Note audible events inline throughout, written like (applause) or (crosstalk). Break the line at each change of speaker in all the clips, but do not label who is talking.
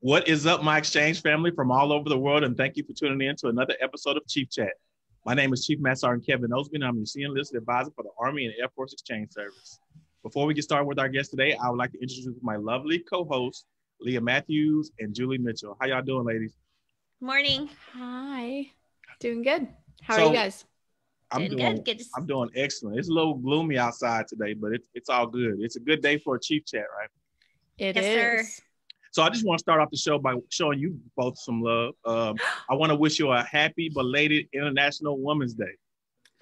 What is up, my exchange family from all over the world? And thank you for tuning in to another episode of Chief Chat. My name is Chief Master Sergeant Kevin Osby, I'm the senior enlisted advisor for the Army and Air Force Exchange Service. Before we get started with our guest today, I would like to introduce my lovely co-hosts, Leah Matthews and Julie Mitchell. How y'all doing, ladies?
Morning.
Hi. Doing good. How
So-
are you guys?
I'm
Doing
doing
good. Good
I'm doing excellent. It's a little gloomy outside today, but it's it's all good. It's a good day for a chief chat, right?
It
Yes,
is.
sir.
So I just want to start off the show by showing you both some love. Um, I want to wish you a happy belated International Women's Day.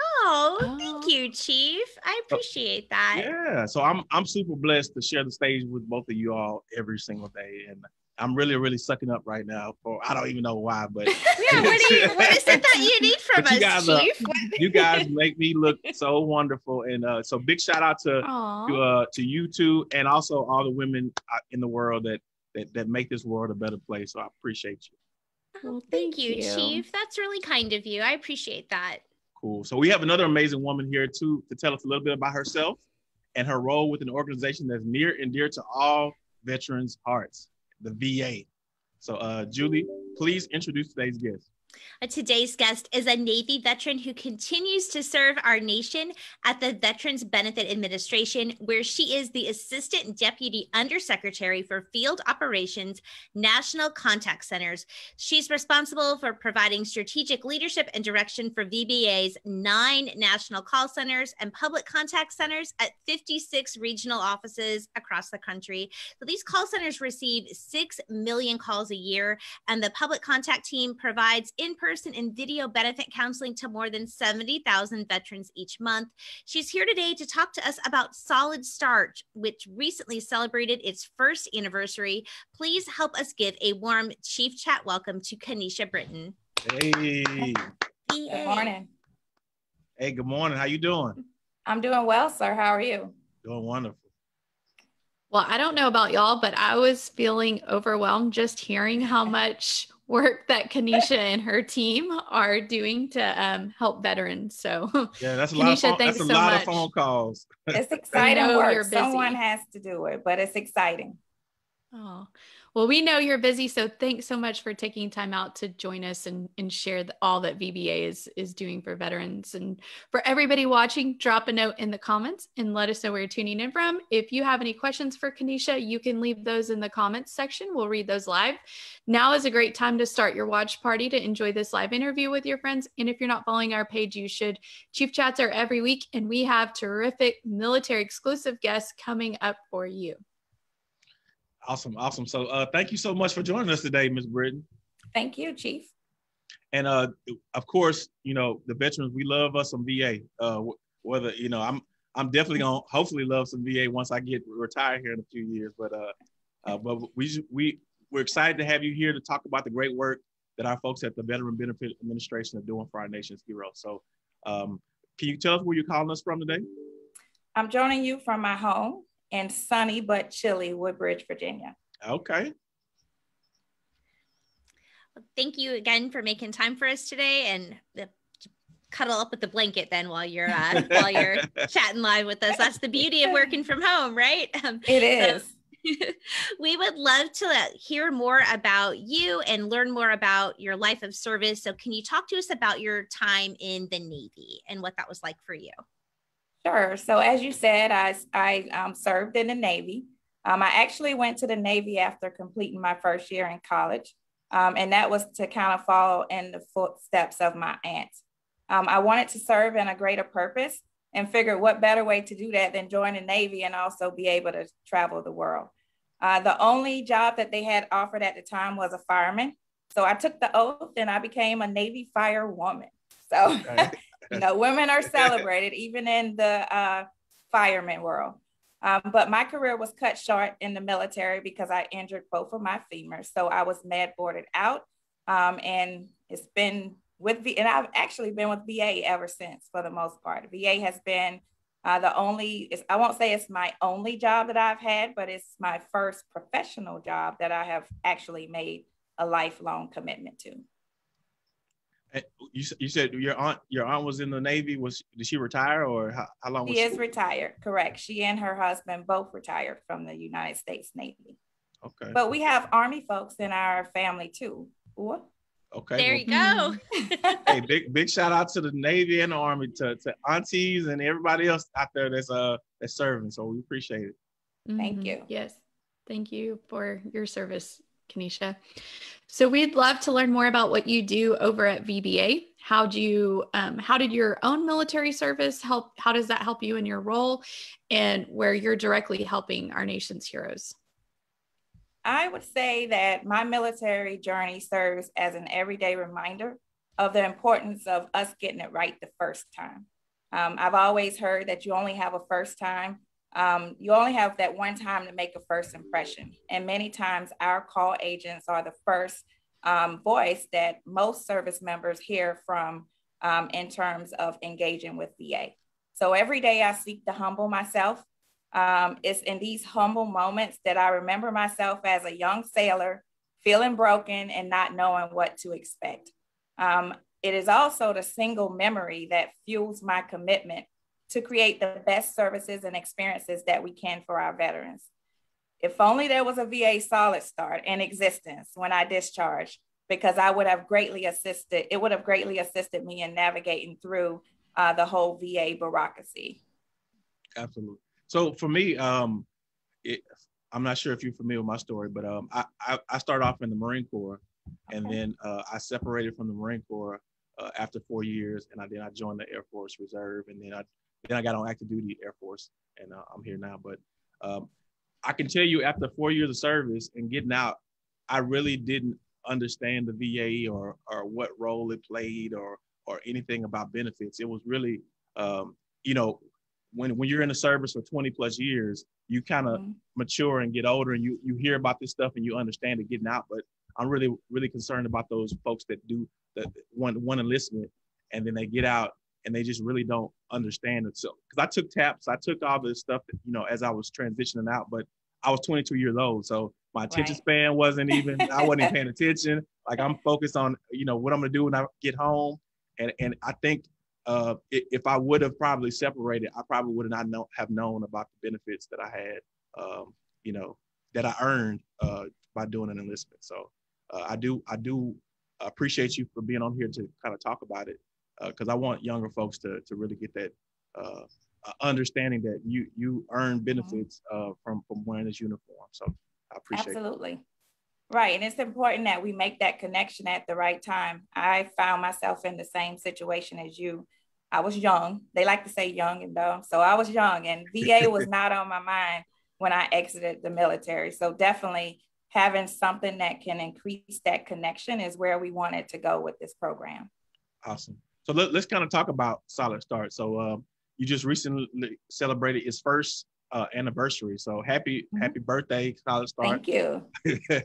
Oh,
Oh.
thank you, Chief. I appreciate that.
Yeah, so I'm I'm super blessed to share the stage with both of you all every single day, and I'm really really sucking up right now. For I don't even know why, but (laughs)
Yeah, what, do you, what is it that you need from (laughs)
But you
us,
guys are-
Chief? (laughs)
you guys make me look so wonderful, and uh, so big shout out to to, uh, to you two, and also all the women uh, in the world that, that that make this world a better place. So I appreciate you.
Well,
Thank you, Chief. That's really kind of you. I appreciate that.
Cool. So we have another amazing woman here too to tell us a little bit about herself and her role with an organization that's near and dear to all veterans' hearts, the VA. So uh, Julie, please introduce today's guest.
Today's guest is a Navy veteran who continues to serve our nation at the Veterans Benefit Administration, where she is the Assistant Deputy Undersecretary for Field Operations, National Contact Centers. She's responsible for providing strategic leadership and direction for VBA's nine national call centers and public contact centers at 56 regional offices across the country. So these call centers receive 6 million calls a year and the public contact team provides in person and video benefit counseling to more than 70,000 veterans each month. She's here today to talk to us about Solid Start, which recently celebrated its first anniversary. Please help us give a warm Chief Chat welcome to Kenesha Britton.
Hey,
Good morning.
hey, good morning. How you doing?
I'm doing well, sir. How are you?
Doing wonderful.
Well, I don't know about y'all, but I was feeling overwhelmed just hearing how (laughs) much work that Kenesha and her team are doing to um, help veterans. So (laughs)
Yeah, that's a lot. Of phone, that's a
so
lot
much.
of phone calls.
It's exciting work. Someone has to do it, but it's exciting.
Oh, well, we know you're busy, so thanks so much for taking time out to join us and, and share the, all that VBA is is doing for veterans. And for everybody watching, drop a note in the comments and let us know where you're tuning in from. If you have any questions for Kenesha, you can leave those in the comments section. We'll read those live. Now is a great time to start your watch party to enjoy this live interview with your friends. And if you're not following our page, you should. Chief Chats are every week, and we have terrific military exclusive guests coming up for you.
Awesome, awesome. So uh, thank you so much for joining us today, Ms. Britton.
Thank you, Chief.
And uh, of course, you know the veterans. We love us some VA. Uh, whether you know, I'm I'm definitely gonna hopefully love some VA once I get retired here in a few years. But uh, uh but we we we're excited to have you here to talk about the great work that our folks at the Veteran Benefit Administration are doing for our nation's heroes. So, um, can you tell us where you're calling us from today?
I'm joining you from my home in sunny but chilly Woodbridge, Virginia.
Okay.
Thank you again for making time for us today and the, cuddle up with the blanket then while you're uh, (laughs) while you're chatting live with us. That's the beauty of working from home, right? Um,
It is. (laughs)
we would love to hear more about you and learn more about your life of service. So, can you talk to us about your time in the Navy and what that was like for you?
Sure. So as you said, I, I um, served in the Navy. Um, I actually went to the Navy after completing my first year in college. Um, and that was to kind of follow in the footsteps of my aunt. Um, I wanted to serve in a greater purpose and figured what better way to do that than join the Navy and also be able to travel the world. Uh, the only job that they had offered at the time was a fireman. So I took the oath and I became a Navy firewoman. So
Okay. (laughs) (laughs)
you know, women are celebrated even in the uh, fireman world. Um, but my career was cut short in the military because I injured both of my femurs. So I was med boarded out. Um, and it's been with V, and I've actually been with VA ever since for the most part. VA has been uh, the only, I won't say it's my only job that I've had, but it's my first professional job that I have actually made a lifelong commitment to.
And You, you said your aunt your aunt was in the Navy. Was did she retire or how, how long was
She is retired, correct. She and her husband both retired from the United States Navy.
Okay.
But we have Army folks in our family too. What?
Okay.
There you go. (laughs)
hey, big big shout out to the Navy and the Army, to, to aunties and everybody else out there that's uh that's serving. So we appreciate it.
Thank
Mhm.
you.
Yes. Thank you for your service, Kenesha. So we'd love to learn more about what you do over at VBA. How do you um, how did your own military service help? How does that help you in your role and where you're directly helping our nation's heroes?
I would say that my military journey serves as an everyday reminder of the importance of us getting it right the first time. Um, I've always heard that you only have a first time. Um, you only have that one time to make a first impression. And many times, our call agents are the first um, voice that most service members hear from um, in terms of engaging with VA. So every day I seek to humble myself um, it's in these humble moments that I remember myself as a young sailor, feeling broken and not knowing what to expect. Um, it is also the single memory that fuels my commitment to create the best services and experiences that we can for our veterans. If only there was a VA solid start in existence when I discharged, because I would have greatly assisted, it would have greatly assisted me in navigating through uh, the whole VA bureaucracy.
Absolutely. So for me, um, it, I'm not sure if you're familiar with my story, but um, I, I, I started off in the Marine Corps, and
Okay.
then uh, I separated from the Marine Corps uh, after four years, and I, then I joined the Air Force Reserve, and then I then I got on active duty Air Force, and uh, I'm here now. But um, I can tell you, after four years of service and getting out, I really didn't understand the VA or or what role it played or or anything about benefits. It was really, um, you know, when when you're in the service for 20 plus years, you kind of
Mhm.
mature and get older, and you you hear about this stuff and you understand it getting out. But I'm really really concerned about those folks that do that one one enlistment and then they get out and they just really don't understand it. So because I took taps, I took all this stuff that you know as I was transitioning out, but I was 22 years old, so my attention
Right.
span wasn't even. (laughs) I wasn't even paying attention. Like I'm focused on you know what I'm gonna do when I get home, and and I think uh, if I would have probably separated, I probably would not know have known about the benefits that I had, um, you know, that I earned uh, by doing an enlistment. So uh, I do I do appreciate you for being on here to kind of talk about it because I want younger folks to to really get that uh, uh, understanding that you you earn benefits uh, from from wearing this uniform. So I appreciate it.
Absolutely. Right. And it's important that we make that connection at the right time. I found myself in the same situation as you. I was young. They like to say young and dumb. So I was young, and (laughs) VA was not on my mind when I exited the military. So definitely having something that can increase that connection is where we wanted to go with this program.
Awesome. So let, us kind of talk about Solid Start. So um, you just recently celebrated its first uh, anniversary. So happy
Mhm.
happy birthday, Solid Start.
Thank you. (laughs)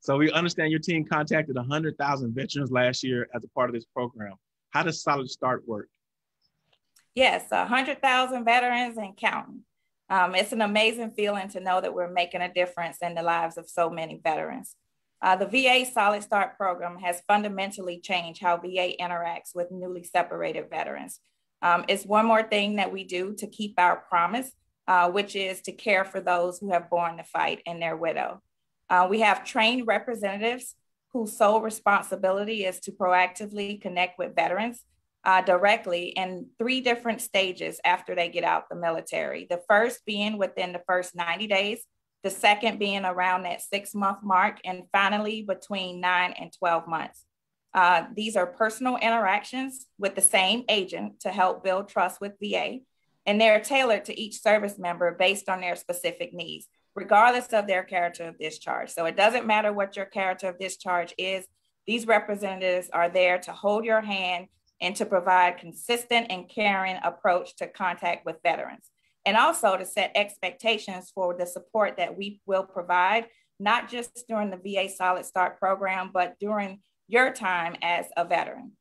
so we understand your team contacted 100,000 veterans last year as a part of this program. How does Solid Start work?
Yes, 100,000 veterans and counting. Um, it's an amazing feeling to know that we're making a difference in the lives of so many veterans. Uh, the VA Solid Start program has fundamentally changed how VA interacts with newly separated veterans. Um, it's one more thing that we do to keep our promise, uh, which is to care for those who have borne the fight and their widow. Uh, we have trained representatives whose sole responsibility is to proactively connect with veterans uh, directly in three different stages after they get out the military. The first being within the first 90 days, the second being around that six month mark, and finally between nine and 12 months. Uh, these are personal interactions with the same agent to help build trust with VA, and they're tailored to each service member based on their specific needs, regardless of their character of discharge. So it doesn't matter what your character of discharge is, these representatives are there to hold your hand and to provide consistent and caring approach to contact with veterans and also to set expectations for the support that we will provide not just during the va solid start program but during your time as a veteran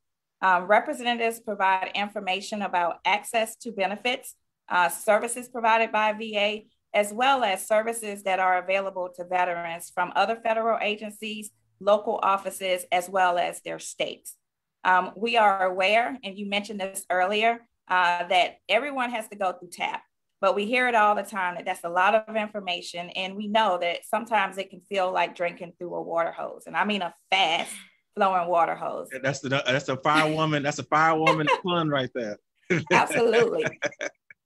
um, representatives provide information about access to benefits uh, services provided by va as well as services that are available to veterans from other federal agencies local offices as well as their states um, we are aware, and you mentioned this earlier, uh, that everyone has to go through TAP. But we hear it all the time that that's a lot of information. And we know that sometimes it can feel like drinking through a water hose. And I mean a fast flowing water hose.
That's the that's a firewoman. That's a firewoman fun (laughs) right there.
Absolutely. (laughs)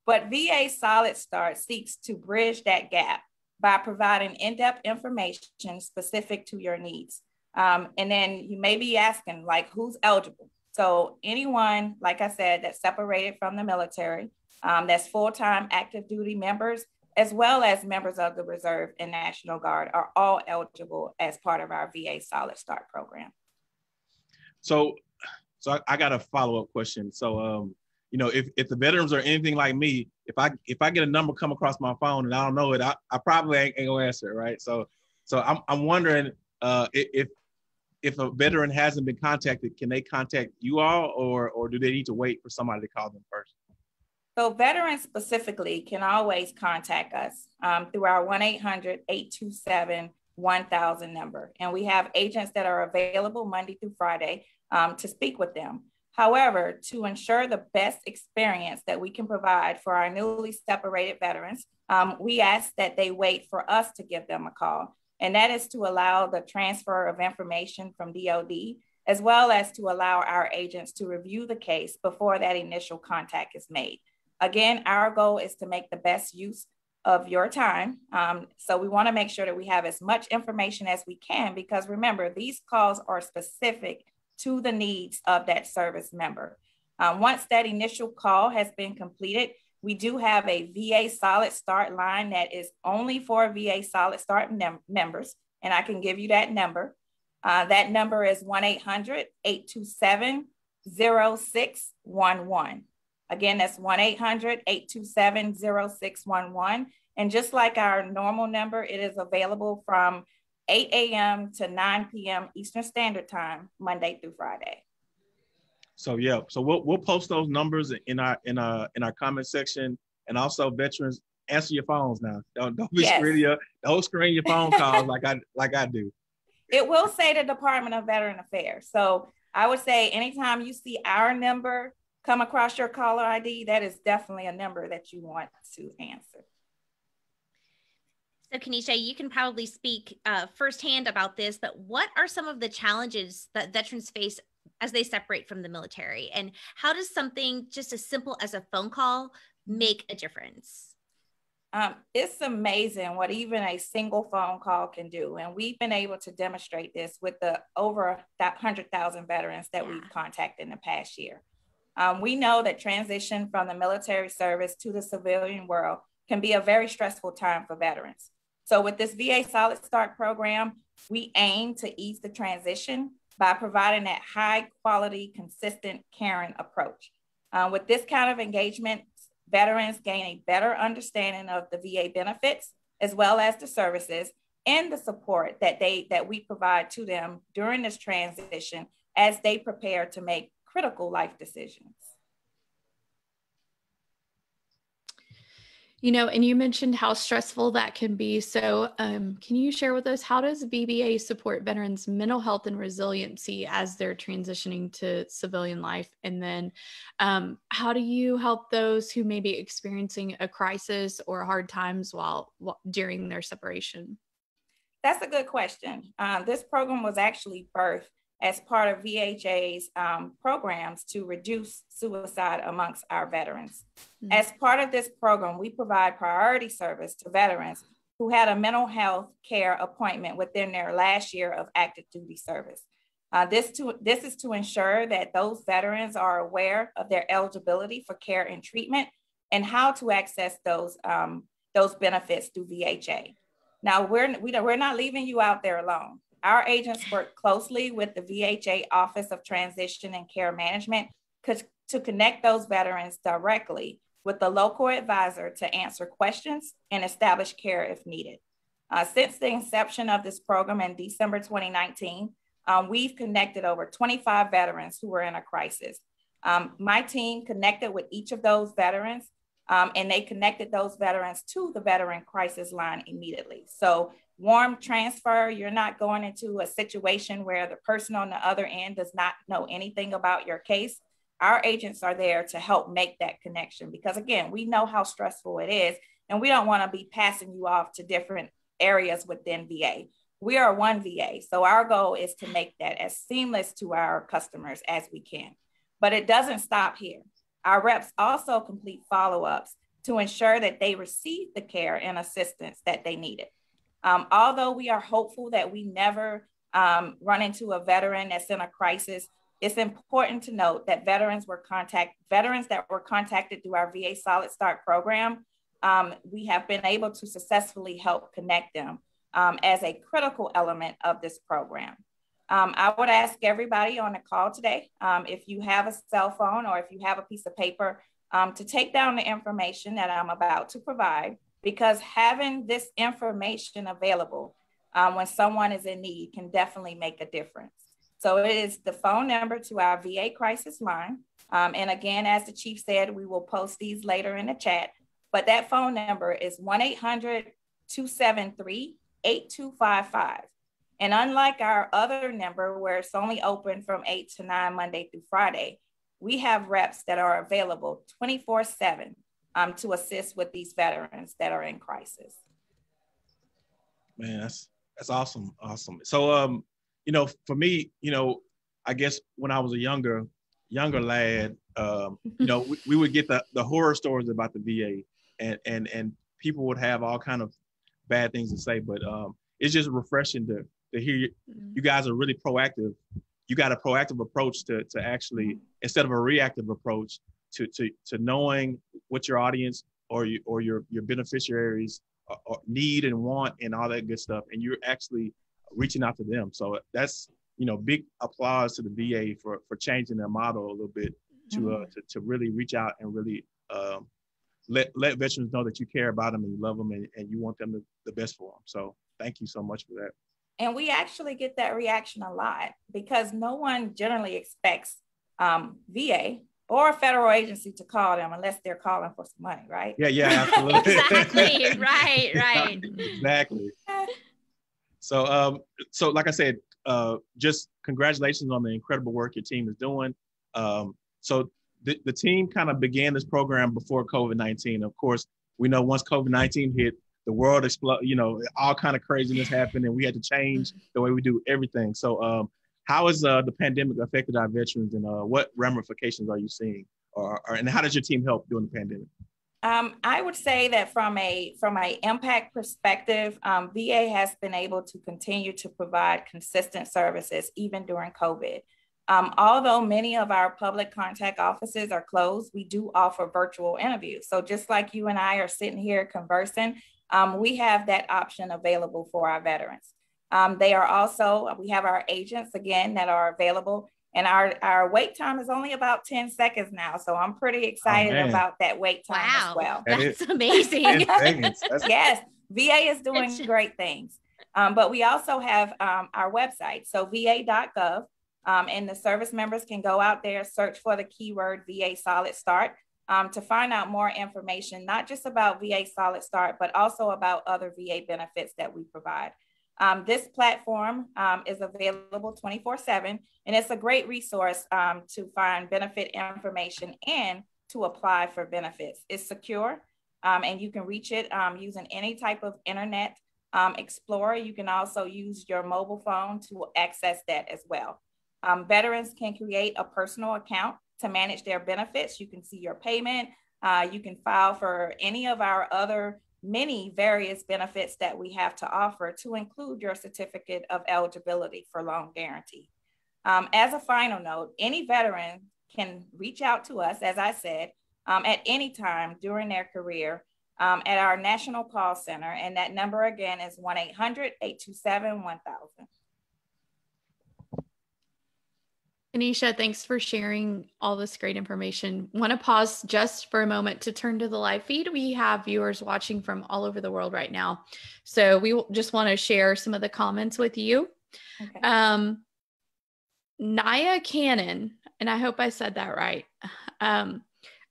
But VA Solid Start seeks to bridge that gap by providing in-depth information specific to your needs. Um, and then you may be asking, like, who's eligible? So anyone, like I said, that's separated from the military, um, that's full-time active duty members, as well as members of the Reserve and National Guard are all eligible as part of our VA Solid Start program.
So, so I, I got a follow-up question. So, um, you know, if, if the veterans are anything like me, if I if I get a number come across my phone and I don't know it, I, I probably ain't, ain't gonna answer it, right? So, so I'm I'm wondering uh, if if a veteran hasn't been contacted, can they contact you all, or or do they need to wait for somebody to call them first?
So veterans specifically can always contact us um, through our 1-800-827-1000 number. And we have agents that are available Monday through Friday um, to speak with them. However, to ensure the best experience that we can provide for our newly separated veterans, um, we ask that they wait for us to give them a call. And that is to allow the transfer of information from DOD, as well as to allow our agents to review the case before that initial contact is made. Again, our goal is to make the best use of your time. Um, so we want to make sure that we have as much information as we can because remember, these calls are specific to the needs of that service member. Um, once that initial call has been completed, we do have a VA Solid Start line that is only for VA Solid Start mem- members, and I can give you that number. Uh, that number is 1 800 827 0611. Again, that's 1 800 827 0611. And just like our normal number, it is available from 8 a.m. to 9 p.m. Eastern Standard Time, Monday through Friday.
So yeah, so we'll we'll post those numbers in our in our in our comment section, and also veterans answer your phones now. Don't don't be yes. your don't screen your phone calls like I (laughs) like I do. (laughs)
It will say the Department of Veteran Affairs. So I would say anytime you see our number come across your caller ID, that is definitely a number that you want to answer.
So, Kenesha, you can probably speak uh, firsthand about this, but what are some of the challenges that veterans face as they separate from the military? And how does something just as simple as a phone call make a difference?
Um, it's amazing what even a single phone call can do. And we've been able to demonstrate this with the over 100,000 veterans that yeah. we've contacted in the past year. Um, we know that transition from the military service to the civilian world can be a very stressful time for veterans. So with this VA Solid Start program, we aim to ease the transition by providing that high quality, consistent, caring approach. Uh, with this kind of engagement, veterans gain a better understanding of the VA benefits as well as the services and the support that they that we provide to them during this transition as they prepare to make critical life decisions.
You know, and you mentioned how stressful that can be. So, um, can you share with us how does VBA support veterans' mental health and resiliency as they're transitioning to civilian life? And then, um, how do you help those who may be experiencing a crisis or hard times while, while during their separation?
That's a good question. Um, this program was actually birthed as part of VHA's um, programs to reduce suicide amongst our veterans. Mm-hmm. As part of this program, we provide priority service to veterans who had a mental health care appointment within their last year of active duty service. Uh, this, to, this is to ensure that those veterans are aware of their eligibility for care and treatment and how to access those, um, those benefits through VHA. Now, we're, we, we're not leaving you out there alone. Our agents work closely with the VHA Office of Transition and Care Management to connect those veterans directly with the local advisor to answer questions and establish care if needed. Uh, since the inception of this program in December 2019, um, we've connected over 25 veterans who were in a crisis. Um, my team connected with each of those veterans um, and they connected those veterans to the veteran crisis line immediately. So warm transfer, you're not going into a situation where the person on the other end does not know anything about your case. our agents are there to help make that connection because again we know how stressful it is and we don't want to be passing you off to different areas within va we are one va so our goal is to make that as seamless to our customers as we can but it doesn't stop here our reps also complete follow-ups to ensure that they receive the care and assistance that they needed um, although we are hopeful that we never um, run into a veteran that's in a crisis it's important to note that veterans were contact veterans that were contacted through our VA Solid Start program. Um, we have been able to successfully help connect them um, as a critical element of this program. Um, I would ask everybody on the call today, um, if you have a cell phone or if you have a piece of paper, um, to take down the information that I'm about to provide, because having this information available um, when someone is in need can definitely make a difference. So it is the phone number to our VA crisis line. Um, and again, as the chief said, we will post these later in the chat. But that phone number is 1 800 273 8255. And unlike our other number, where it's only open from 8 to 9 Monday through Friday, we have reps that are available 24 7 um, to assist with these veterans that are in crisis.
Man, that's that's awesome. Awesome. So um you know, for me, you know, I guess when I was a younger, younger lad, um, you know, we, we, would get the, the horror stories about the VA and, and, and people would have all kind of bad things to say, but um, it's just refreshing to, to hear you, mm-hmm. you guys are really proactive. You got a proactive approach to, to actually, mm-hmm. instead of a reactive approach to, to, to knowing what your audience or you, or your, your beneficiaries uh, uh, need and want and all that good stuff. And you're actually reaching out to them. So that's you know big applause to the VA for for changing their model a little bit to uh, mm-hmm. to, to really reach out and really um, let let veterans know that you care about them and you love them and, and you want them to, the best for them. So thank you so much for that.
And we actually get that reaction a lot because no one generally expects um, VA or a federal agency to call them unless they're calling for some money, right?
Yeah, yeah, (laughs) absolutely.
exactly. (laughs) right, right.
exactly. (laughs) So, um, so like I said, uh, just congratulations on the incredible work your team is doing. Um, so the, the team kind of began this program before COVID-19. Of course, we know once COVID-19 hit, the world exploded, you know, all kind of craziness happened and we had to change the way we do everything. So um, how has uh, the pandemic affected our veterans and uh, what ramifications are you seeing? Or, or, and how does your team help during the pandemic?
Um, I would say that from a from a impact perspective, um, VA has been able to continue to provide consistent services even during COVID. Um, although many of our public contact offices are closed, we do offer virtual interviews. So just like you and I are sitting here conversing, um, we have that option available for our veterans. Um, they are also, we have our agents again that are available and our, our wait time is only about 10 seconds now. So I'm pretty excited oh, about that wait time wow. as well.
That That's is, (laughs) amazing.
That's (laughs) yes, VA is doing great things. Um, but we also have um, our website, so va.gov, um, and the service members can go out there, search for the keyword VA Solid Start um, to find out more information, not just about VA Solid Start, but also about other VA benefits that we provide. Um, this platform um, is available 24 7, and it's a great resource um, to find benefit information and to apply for benefits. It's secure, um, and you can reach it um, using any type of internet um, explorer. You can also use your mobile phone to access that as well. veterans can create a personal account to manage their benefits. You can see your payment. Uh, you can file for any of our other many various benefits that we have to offer to include your certificate of eligibility for loan guarantee. Um, as a final note, any veteran can reach out to us, as I said, um, at any time during their career um, at our national call center. And that number again is 1 800 827 1000.
Anisha, thanks for sharing all this great information. Want to pause just for a moment to turn to the live feed. We have viewers watching from all over the world right now. So we just want to share some of the comments with you. Okay. Um, Naya Cannon, and I hope I said that right. Um,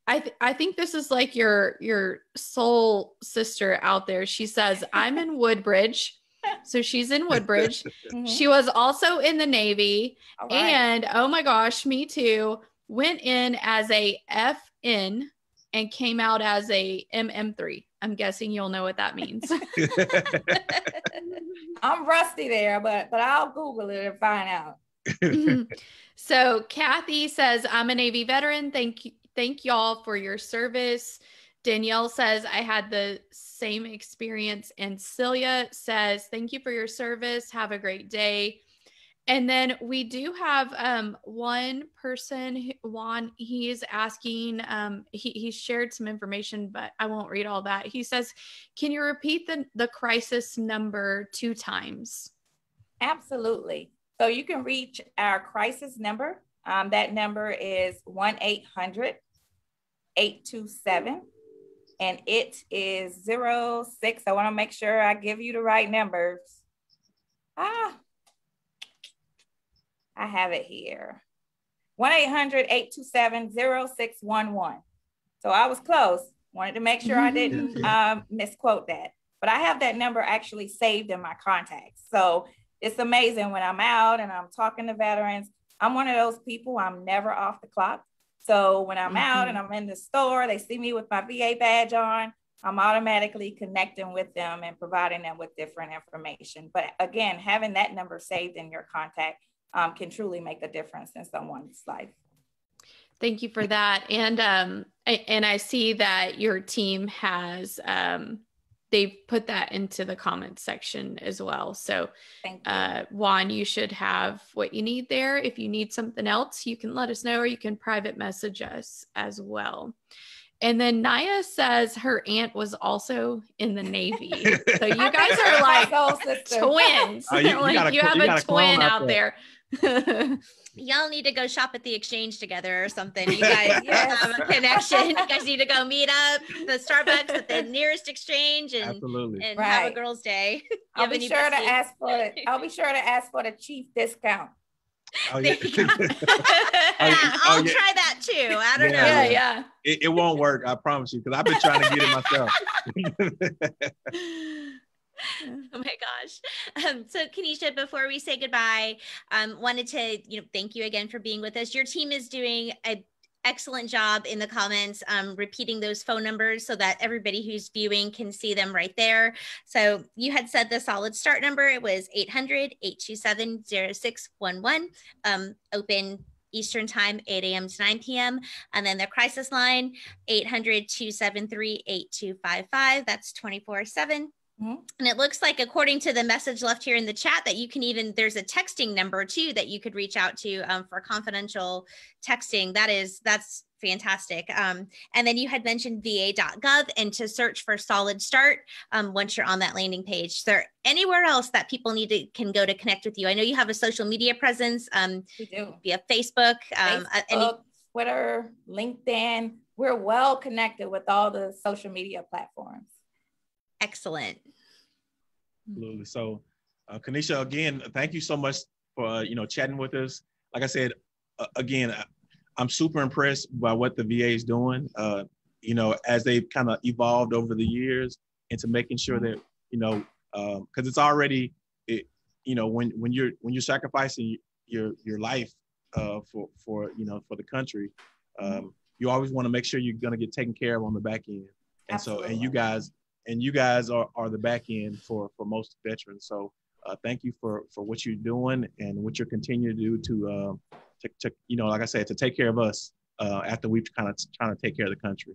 I, th- I think this is like your your soul sister out there. She says, I'm in (laughs) Woodbridge so she's in Woodbridge. (laughs) mm-hmm. She was also in the Navy. Right. And oh my gosh, me too. went in as a FN and came out as a MM3. I'm guessing you'll know what that means. (laughs) (laughs)
I'm rusty there, but but I'll Google it and find out.
so Kathy says, I'm a Navy veteran. Thank you, thank y'all for your service. Danielle says, I had the same experience. And Celia says, Thank you for your service. Have a great day. And then we do have um, one person, Juan, he is asking, um, he, he shared some information, but I won't read all that. He says, Can you repeat the, the crisis number two times?
Absolutely. So you can reach our crisis number. Um, that number is 1 800 827 and it is zero six. I want to make sure I give you the right numbers. Ah, I have it here. 1-800-827-0611. So I was close. Wanted to make sure I didn't um, misquote that. But I have that number actually saved in my contacts. So it's amazing when I'm out and I'm talking to veterans. I'm one of those people, I'm never off the clock. So when I'm mm-hmm. out and I'm in the store, they see me with my VA badge on, I'm automatically connecting with them and providing them with different information. But again, having that number saved in your contact um, can truly make a difference in someone's life.
Thank you for that. And um, and I see that your team has um, they've put that into the comments section as well. So, uh, Juan, you should have what you need there. If you need something else, you can let us know or you can private message us as well. And then Naya says her aunt was also in the Navy. (laughs) So you guys are like twins. Uh, you, (laughs) like you, you have you a twin out there.
there. (laughs) y'all need to go shop at the exchange together or something. You guys (laughs) yes. have a connection. You guys need to go meet up the Starbucks at the nearest exchange and,
Absolutely.
and right. have a girls' day. (laughs)
I'll be sure to ask for the, I'll be sure to ask for the chief discount.
Oh, yeah.
oh, I'll yeah. try oh, that too. I don't
yeah, know. Yeah, yeah.
It, it, won't work. I promise you, because I've been trying to get it myself.
Oh my gosh. Um, so Kenesha, before we say goodbye, um, wanted to, you know, thank you again for being with us. Your team is doing a excellent job in the comments um, repeating those phone numbers so that everybody who's viewing can see them right there. So you had said the solid start number, it was 800-827-0611, um, open Eastern time, 8 a.m. to 9 p.m. And then the crisis line, 800-273-8255. That's 24 seven. Mm-hmm. And it looks like, according to the message left here in the chat, that you can even, there's a texting number too that you could reach out to um, for confidential texting. That is, that's fantastic. Um, and then you had mentioned va.gov and to search for Solid Start um, once you're on that landing page. Is there anywhere else that people need to can go to connect with you? I know you have a social media presence. Um,
we do.
Via Facebook,
um, Facebook any- Twitter, LinkedIn. We're well connected with all the social media platforms.
Excellent.
Absolutely. So, uh, Kenesha, again, thank you so much for uh, you know chatting with us. Like I said, uh, again, I'm super impressed by what the VA is doing. Uh, you know, as they've kind of evolved over the years into making sure that you know, because um, it's already, it, you know, when when you're when you're sacrificing your your life uh, for for you know for the country, um, you always want to make sure you're going to get taken care of on the back end. And Absolutely. so, and you guys and you guys are, are the back end for for most veterans. So uh, thank you for for what you're doing and what you're continuing to do to, uh, to, to you know, like I said, to take care of us uh, after we've kind of trying to take care of the country.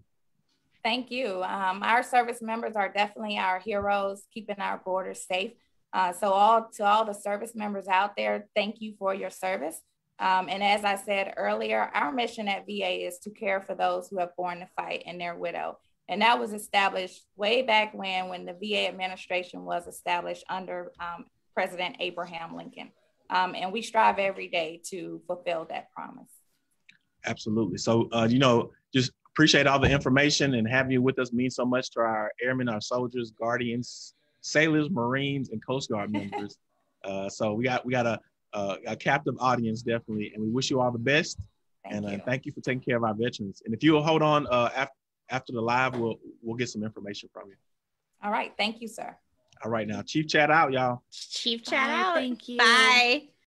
Thank you. Um, our service members are definitely our heroes, keeping our borders safe. Uh, so all to all the service members out there, thank you for your service. Um, and as I said earlier, our mission at VA is to care for those who have borne the fight and their widow. And that was established way back when, when the VA administration was established under um, President Abraham Lincoln. Um, and we strive every day to fulfill that promise.
Absolutely. So, uh, you know, just appreciate all the information and having you with us means so much to our airmen, our soldiers, guardians, sailors, Marines, and Coast Guard (laughs) members. uh, so we got we got a, a, a, captive audience definitely, and we wish you all the best. Thank and uh, thank you for taking care of our veterans. And if you will hold on uh, after after the live, we'll we'll get some information from you.
All right. Thank you, sir.
All right now. Chief chat out, y'all.
Chief chat Bye, out.
Thank you.
Bye.